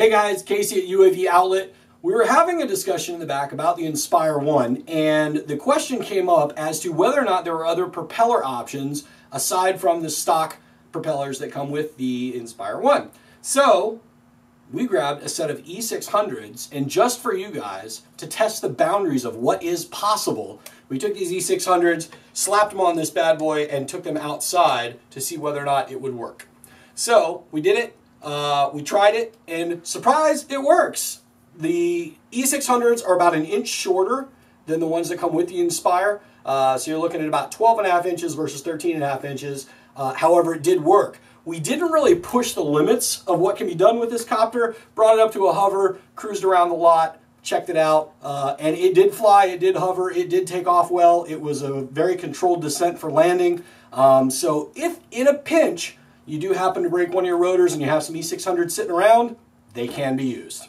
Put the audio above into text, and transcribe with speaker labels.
Speaker 1: Hey guys, Casey at UAV Outlet. We were having a discussion in the back about the Inspire 1, and the question came up as to whether or not there were other propeller options aside from the stock propellers that come with the Inspire 1. So, we grabbed a set of E600s, and just for you guys, to test the boundaries of what is possible, we took these E600s, slapped them on this bad boy, and took them outside to see whether or not it would work. So, we did it, uh, we tried it, and surprise, it works. The E600s are about an inch shorter than the ones that come with the Inspire, uh, so you're looking at about 12 and a half inches versus 13 and a half inches. Uh, however, it did work. We didn't really push the limits of what can be done with this copter, brought it up to a hover, cruised around the lot, checked it out, uh, and it did fly, it did hover, it did take off well. It was a very controlled descent for landing. Um, so if in a pinch you do happen to break one of your rotors and you have some E600 sitting around, they can be used.